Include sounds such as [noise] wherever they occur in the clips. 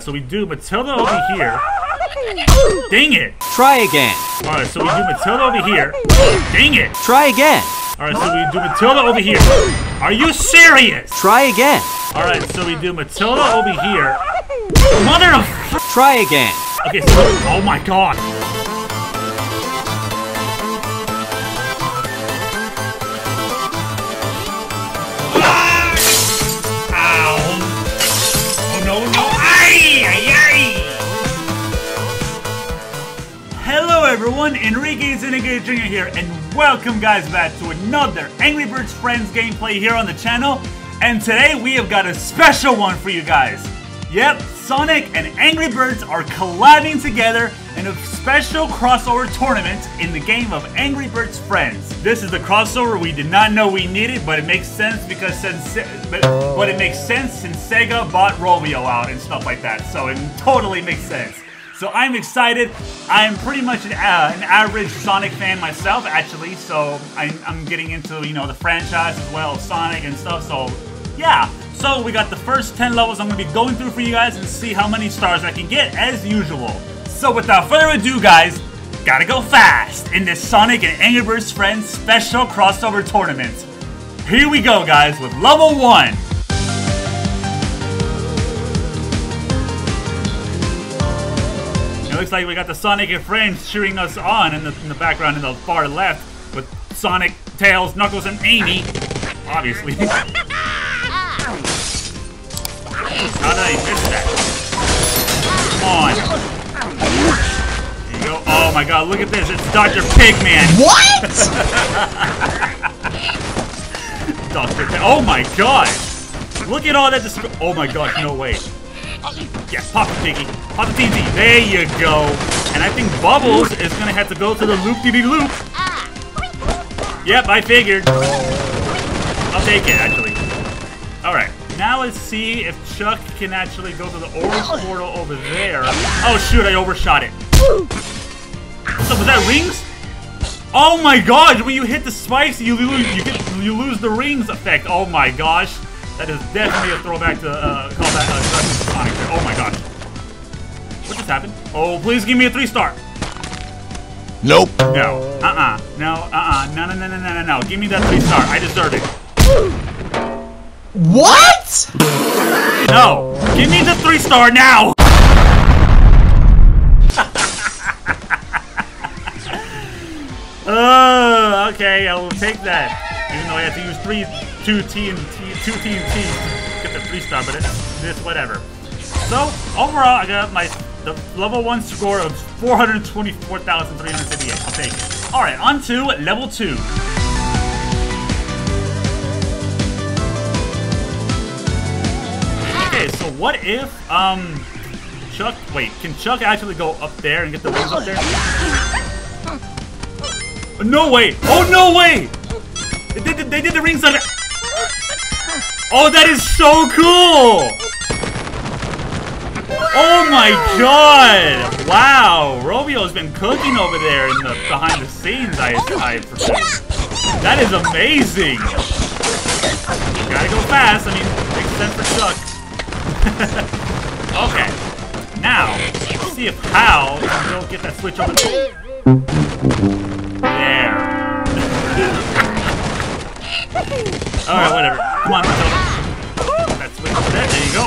So we do Matilda over here. Dang it! Try again. Alright, so we do Matilda over here. Dang it! Try again. Alright, so we do Matilda over here. Are you serious? Try again. Alright, so we do Matilda over here. Mother of... Try again. Okay, so... Oh my god. Everyone, Enrique Zuniga Jr. here, and welcome guys back to another Angry Birds Friends gameplay here on the channel. And today we have got a special one for you guys. Yep, Sonic and Angry Birds are collabing together in a special crossover tournament in the game of Angry Birds Friends. This is the crossover we did not know we needed, but it makes sense because since but, but it makes sense since Sega bought Rovio out and stuff like that. So it totally makes sense. So I'm excited. I'm pretty much an, uh, an average Sonic fan myself, actually. So I'm, I'm getting into you know the franchise as well, Sonic and stuff. So yeah. So we got the first 10 levels I'm going to be going through for you guys and see how many stars I can get as usual. So without further ado, guys, gotta go fast in this Sonic and Angry Birds Friends special crossover tournament. Here we go, guys, with level one. Looks like we got the Sonic and Friends cheering us on in the, in the background in the far left with Sonic, Tails, Knuckles, and Amy. Obviously. [laughs] How did I miss that? Come on. There you go. Oh my god, look at this. It's Dr. Pigman. What? [laughs] Dr. Oh my god. Look at all that. Oh my gosh, no way. [laughs] Yes, pop the piggy. Pop the TNT. There you go. And I think Bubbles is gonna have to go to the loop de loop. Yep, I figured. I'll take it, actually. Alright, now let's see if Chuck can actually go to the orange portal over there. Oh shoot, I overshot it. So was that rings? Oh my gosh, when you hit the spikes, you lose, you, get, you lose the rings effect. Oh my gosh. That is definitely a throwback to uh, callback uh, Sonic. Oh my gosh. What just happened? Oh, please give me a three star. Nope. No. Uh-uh. No, uh-uh. No, no, no, no, no, no, no. Give me that three star. I deserve it. What? No. Give me the three star now. uh, [laughs] okay, I will take that. Even though I have to use three, two TNT, two TNT get the three star, but it's, it's whatever. So, overall, I got my the level 1 score of 424,358. I'll take it. Alright, on to level 2. Okay, so what if, um, Chuck, wait, can Chuck actually go up there and get the wings up there? [laughs] No way! Oh, no way! They did, they did the rings on Oh, that is so cool! Oh my god! Wow, Rovio's been cooking over there in the behind the scenes. I, I presume. That is amazing. You Gotta go fast. I mean, makes sense for Chuck. [laughs] okay, now see if Hal can go get that switch over All right, whatever. Come on, Matilda. That switch over there. There you go.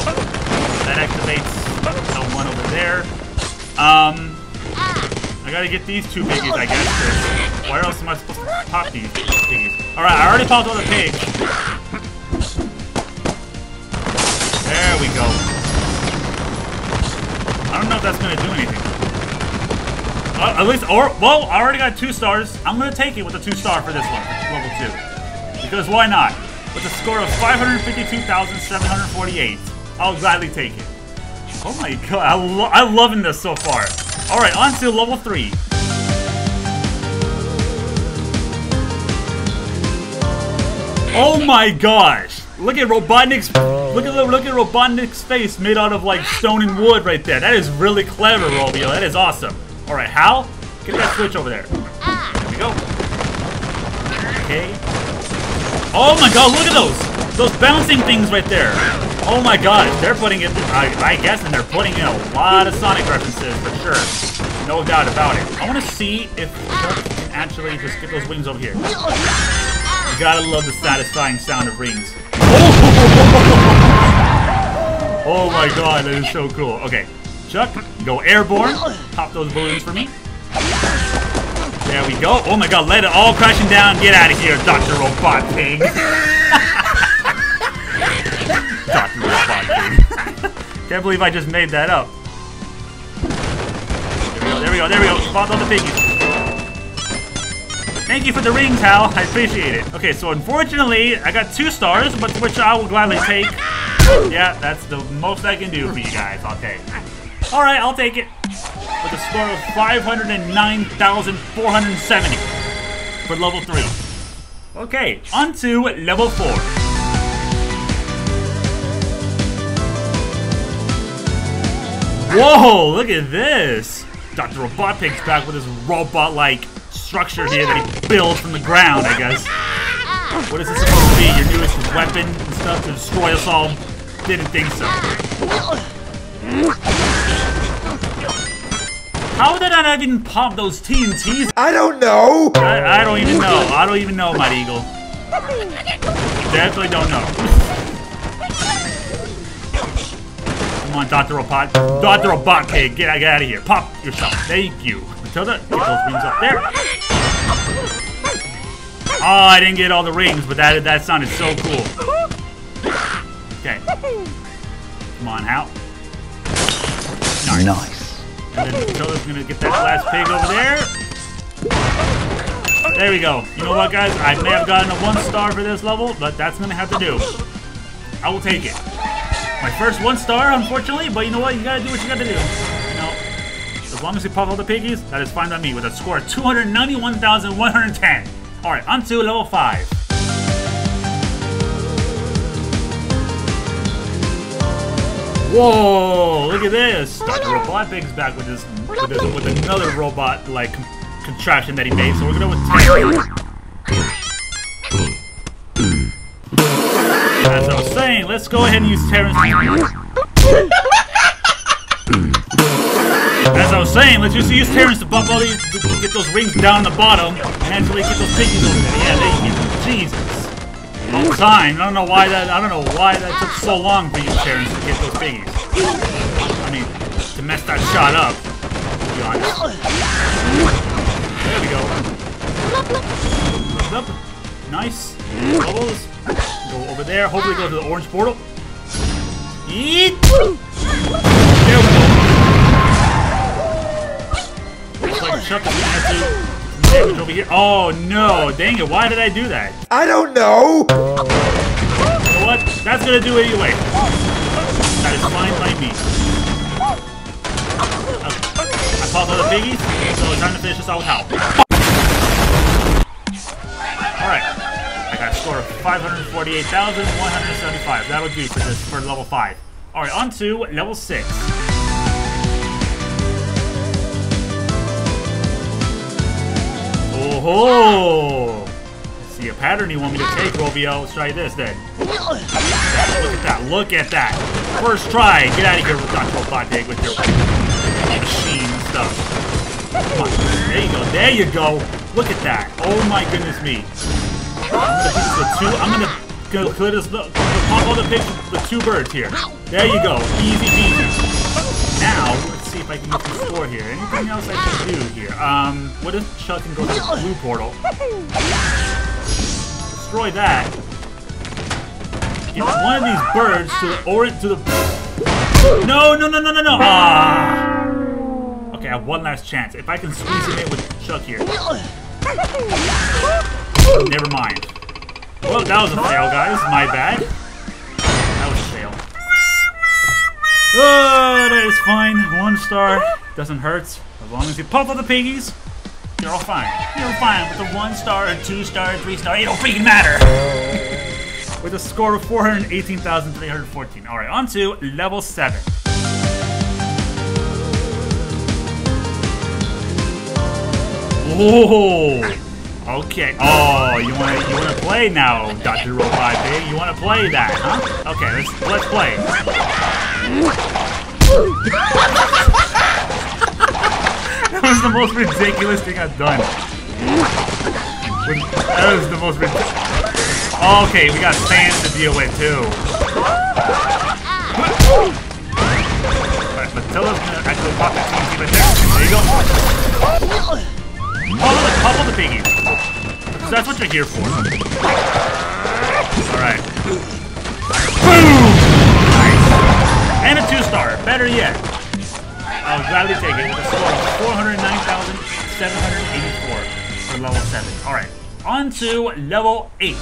That activates the one over there. Um, I gotta get these two piggies, I guess. Where else am I supposed to pop these piggies? Alright, I already popped all the pigs. There we go. I don't know if that's gonna do anything. Uh, at least, or, well, I already got two stars. I'm gonna take it with a two star for this one, level two. Because why not? With a score of 552,748. I'll gladly take it. Oh my god, I I'm loving this so far. Alright, on to level 3. Oh my gosh! Look at Robotnik's look at look at Robotnik's face made out of like stone and wood right there. That is really clever, Rovio. That is awesome. Alright, Hal, get that switch over there. There we go. Okay. Oh my god, look at those! Those bouncing things right there. Oh my god, they're putting it, I, I guess, and they're putting in a lot of Sonic references for sure. No doubt about it. I want to see if Chuck can actually just get those wings over here. You gotta love the satisfying sound of rings. [laughs] Oh my god, that is so cool. Okay, Chuck, go airborne. Pop those balloons for me. There we go. Oh my god, let it all crashing down. Get out of here, Dr. Robot Pig. [laughs] Dr. Robot Pig. Can't believe I just made that up. There we go, there we go, there we go. Spot on the piggies. Thank you for the rings, Hal. I appreciate it. Okay, so unfortunately, I got two stars, but which I will gladly take. Yeah, that's the most I can do for you guys. Take. All right, I'll take it. A score of 509,470 for level 3. Okay, on to level 4. Whoa, look at this! Dr. Robot Pig's back with his robot-like structure here that he builds from the ground, I guess. What is this supposed to be? Your newest weapon and stuff to destroy us all? Didn't think so. How did I not even pop those TNTs? I don't know. I, I don't even know. I don't even know, Mighty Eagle. Definitely don't know. Come on, Dr. Robot. Dr. Robot Pig, get, get out of here. Pop yourself. Thank you. Matilda, get those rings up there. Oh, I didn't get all the rings, but that that sounded so cool. Okay. Come on, Hal. Nice. Nice. And then Matilda's gonna get that last pig over there. There we go. You know what, guys? I may have gotten a one star for this level, but that's gonna have to do. I will take it. My first one star, unfortunately, but you know what? You gotta do what you gotta do. You know, as long as you pop all the piggies, that is fine by me with a score of 291,110. Alright, on to level 5. Whoa! Look at this! Dr. Robot Pig's back with this, with this, with another robot-like contraption that he made. So we're gonna go with Terrence. As I was saying, let's go ahead and use Terrence. As I was saying, let's just use Terrence to bump all these, to get those rings down the bottom, and actually get those piggies over there. Yeah, there you go. Whole time. I don't know why that. I don't know why that took so long for you, Terrence, to get those piggies. I mean, to mess that shot up. To be honest. There we go. Up. Nice. Bubbles. Go over there. Hopefully, go to the orange portal. Eat. There we go. Looks like Chuck is damage over here. Oh no! Dang it! Why did I do that? I don't know. You know what? That's gonna do it anyway. That is fine by me. Okay. I popped all the piggies, so it's time to finish this out with Hal. Alright. I got a score of 548,175. That'll do for this for level 5. Alright, on to level 6. Oh! See a pattern you want me to take, Rovio. Let's try this then. Look at that. Look at that. First try. Get out of here with Dr. Robot Pig with your machine stuff. Come on. There you go. There you go. Look at that. Oh my goodness me. I'm gonna go clear this. Pop all the pigs with two birds here. There you go. Easy peasy. Now, see if I can get the score here. Anything else I can do here? Um, what if Chuck can go to the blue portal? Destroy that. Get one of these birds to the orange to the. No, no, no, no, no, no! Ah! Okay, I have one last chance. If I can squeeze him in with Chuck here. Never mind. Well, that was a fail, guys. My bad. Oh, that is fine. One star. Doesn't hurt. As long as you pop all the piggies, you're all fine. You're all fine with a one star, a two star, a three star. It don't freaking matter. [laughs] with a score of 418,314. Alright, on to level 7. Oh! Okay. Oh, you wanna you wanna play now, Dr. Robot? You wanna play that, huh? Okay, let's let's play. That was the most ridiculous thing I've done. That was the most ridiculous. Okay, we got fans to deal with too. Alright, Matilda's gonna actually pop the TNT right there. There you go. Oh, pummel the, pummel the piggies. So that's what you're here for. Alright. Boom! And a two star. Better yet. I'll gladly take it with a score of 409,784 for level 7. Alright. On to level 8.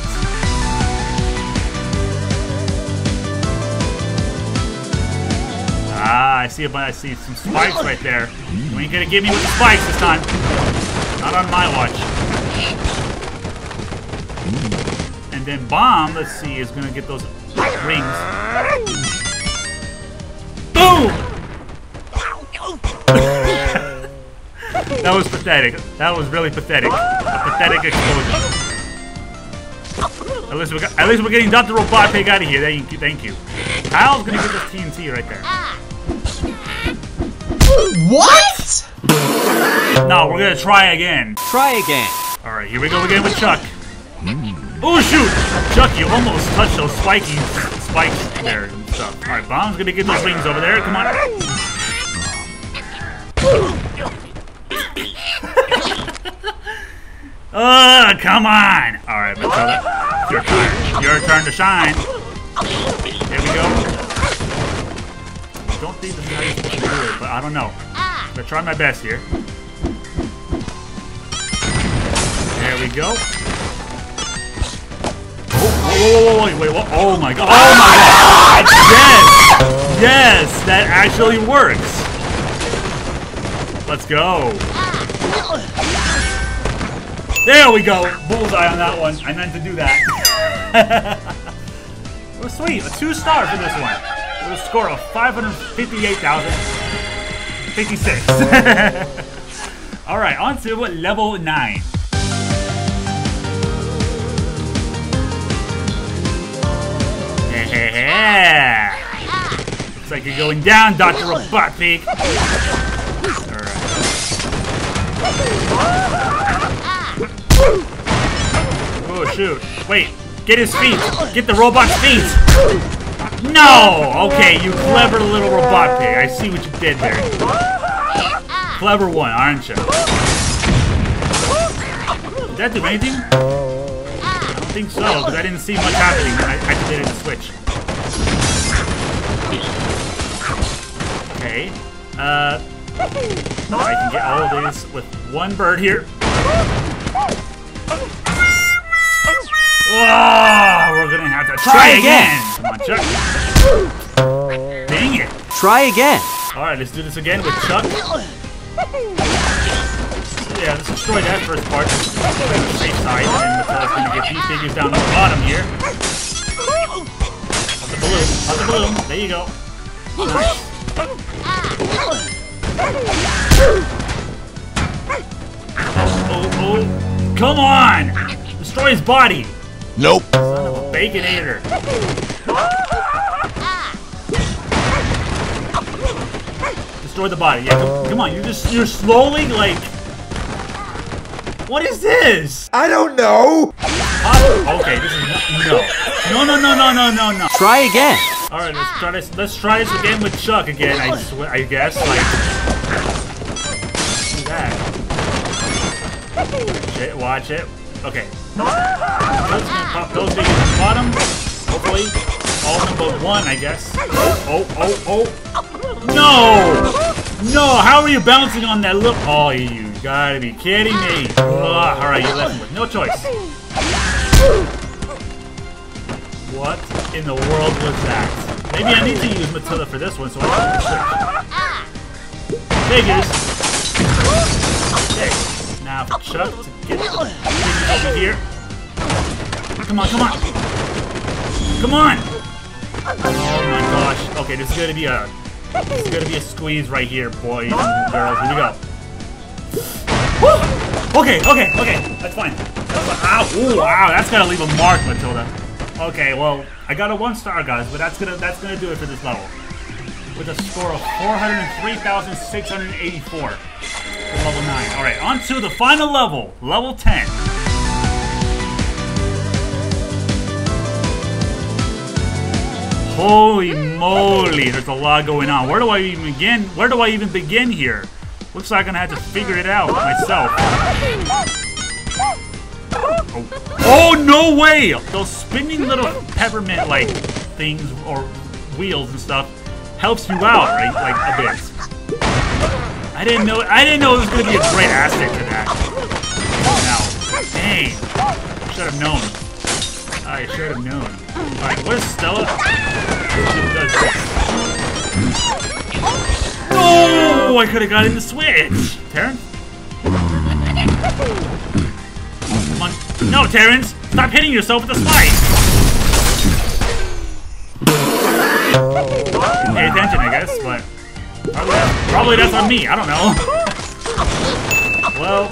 Ah, I see a I see some spikes right there. You ain't gonna get me with the spikes this time. Not on my watch. And then Bomb, let's see, is gonna get those rings. That was pathetic. That was really pathetic. A pathetic explosion. At least, we got, at least we're getting Dr. Robot Pig out of here. Thank you. Thank you. Kyle's gonna get this TNT right there. What? No, we're gonna try again. Try again. Alright, here we go again with Chuck. Oh shoot! Chuck, you almost touched those spiky spikes there and stuff. Alright, Bomb's gonna get those wings over there. Come on. Uh, come on! Alright, Matilda. Your turn. Your turn to shine. Here we go. Don't think this is how do it, but I don't know. I'm gonna try my best here. There we go. Oh, whoa, whoa, whoa, wait, wait, what? Oh my god. Oh my god! Yes! Yes! That actually works! Let's go. There we go! Bullseye on that one. I meant to do that. [laughs] oh, sweet. A two star for this one. With a score of 558,056. [laughs] Alright, on to level 9. Yeah. Looks like you're going down, Dr. Robot Pig. Alright. Shoot. Wait. Get his feet. Get the robot's feet. No! Okay, you clever little robot pig. I see what you did there. Clever one, aren't you? Did that do anything? I don't think so, because I didn't see much happening when I activated the switch. Okay. Uh, I can get all of these with one bird here. Oh, we're gonna have to try, Try again. again. Come on, Chuck. Dang it. Try again. All right, let's do this again with Chuck. Yeah, let's destroy that first part. Go to the safe side, and Matilda's gonna get these figures down on the bottom here. Pop the balloon. Pop the balloon. There you go. Nice. Oh, oh. oh. Come on! Destroy his body! Nope. Son of a baconator. Destroy the body. Yeah, come, come on. You're just you're slowly like. What is this? I don't know. Ah, okay, this is no, no, no, no, no, no, no, no. Try again. All right, let's try this. Let's try this again with Chuck again. I swear, I guess like. Do that. Shit, watch it. Okay. Gonna pop those things at the bottom. Hopefully, all of them but one, I guess. Oh, oh, oh. oh. No! No! How are you bouncing on that little? Oh, you gotta be kidding me! Ugh, all right, you're left with no choice. What in the world was that? Maybe I need to use Matilda for this one so I can switch. Figures. Ah. Okay. For Chuck to get over here. Come on, come on. Come on! Oh my gosh. Okay, this is gonna be a this is gonna be a squeeze right here, boys and girls. Here we go. Woo! Okay, okay, okay. That's fine. Ow, ooh, wow, that's gonna leave a mark, Matilda. Okay, well, I got a one star, guys, but that's gonna that's gonna do it for this level. With a score of 403,684 level 9. Alright, on to the final level, level 10. Holy moly, there's a lot going on. Where do I even begin? Where do I even begin here? Looks like I'm gonna have to figure it out myself. Oh, oh no way! Those spinning little peppermint like things or wheels and stuff helps you out, right? Like a bit. I didn't know I didn't know it was gonna be a great asset to that. Now, dang. Should have known. I should have known. Alright, what is Stella? Oh, I could have gotten the switch. Terrence? Come on. No, Terrence! Stop hitting yourself with the spike! Pay attention, I guess, but probably that's, on me. I don't know. well,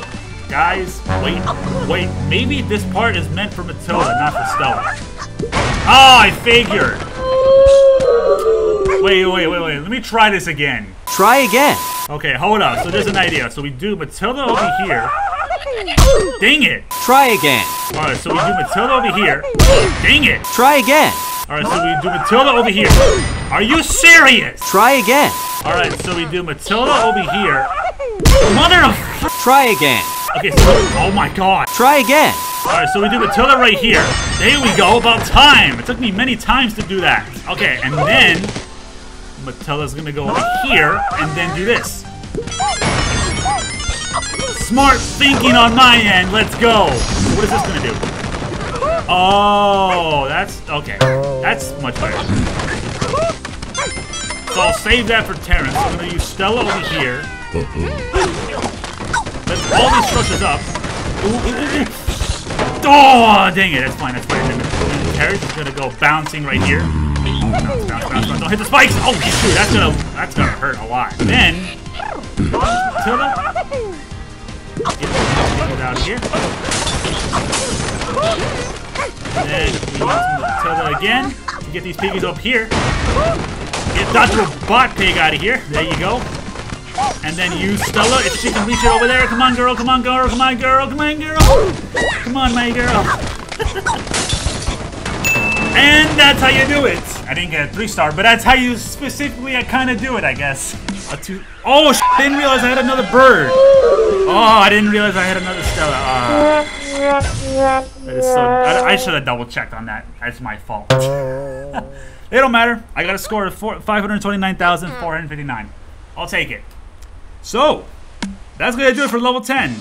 guys, wait, wait. Maybe this part is meant for Matilda, not for Stella. Oh, I figured. Wait, wait, wait, wait. Let me try this again. Try again. Okay, hold on. So there's an idea. So we do Matilda over here. Dang it! Try again. Alright, so we do Matilda over here. Dang it! Try again. Alright, so we do Matilda over here. Are you serious? Try again. Alright, so we do Matilda over here. Mother of Try again. Okay, so oh my god. Try again. Alright, so we do Matilda right here. There we go, about time. It took me many times to do that. Okay, and then Matilda's gonna go over here and then do this. Smart thinking on my end. Let's go. What is this gonna do? Oh, that's okay. That's much better. So I'll save that for Terrence. I'm gonna use Stella over here. Let's all these structures up. Oh, dang it. That's fine. That's fine. Terrence is gonna go bouncing right here. Bounce, bounce, bounce, bounce. Don't hit the spikes. Oh, shoot. That's gonna that's gonna hurt a lot. Then Matilda. Get, get out of here. And we again get these piggies up here. Get Dr. Bot Pig out of here. There you go. And then use Stella if she can reach it over there. Come on, girl. Come on, girl. Come on, girl. Come on, girl. Come on, my girl. and that's how you do it. I didn't get a three star, but that's how you specifically I kind of do it, I guess. A two. Oh, sh didn't realize I had another bird. Oh, I didn't realize I had another Stella. Ah. So. I, I should have double checked on that. That's my fault. [laughs] it don't matter. I got a score of 529,459. I'll take it. So, that's gonna do it for level 10.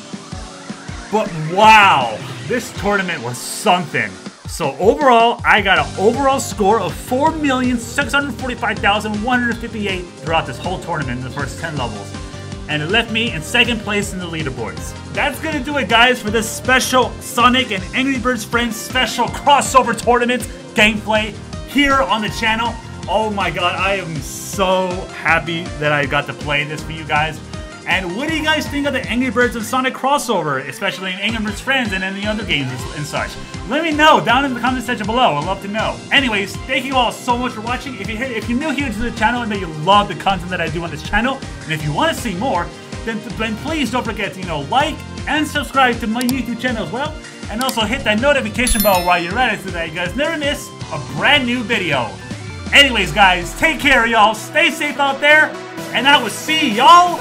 But wow, this tournament was something. So overall, I got an overall score of 4,645,158 throughout this whole tournament in the first 10 levels. And it left me in second place in the leaderboards. That's gonna do it guys for this special Sonic and Angry Birds Friends special crossover tournament gameplay here on the channel. Oh my god, I am so happy that I got to play this for you guys. And what do you guys think of the Angry Birds and Sonic crossover, especially in Angry Birds Friends and any other games and such? Let me know down in the comment section below. I'd love to know. Anyways, thank you all so much for watching. If you're if you're new here to the channel and that you love the content that I do on this channel, and if you want to see more, then, then please don't forget to you know like and subscribe to my YouTube channel as well, and also hit that notification bell while you're at it so that you guys never miss a brand new video. Anyways, guys, take care, y'all. Stay safe out there, and I will see y'all